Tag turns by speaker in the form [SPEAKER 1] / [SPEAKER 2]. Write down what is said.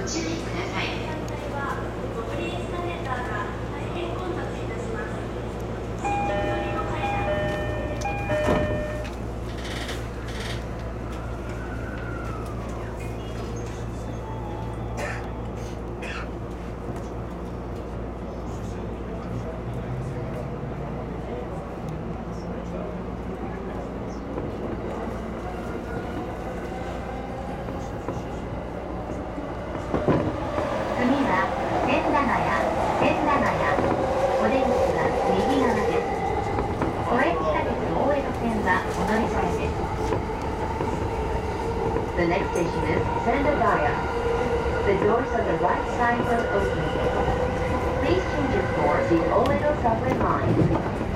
[SPEAKER 1] ご注意ください。
[SPEAKER 2] The next station is Sendagaya. The doors on the right side will open. Please change your floor the Oedo subway line.